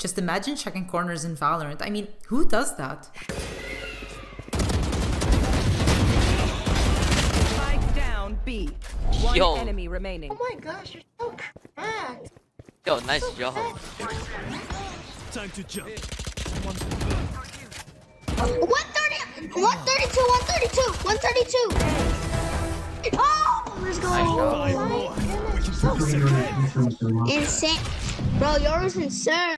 Just imagine checking corners in Valorant. I mean, who does that? Spike down B. One Yo. enemy remaining. Oh my gosh, you're so cracked. Yo, nice job. Time to jump. 130, 132, 132, 132. Oh, let's go. Nice oh my goodness, insane. Bro, yours is insane.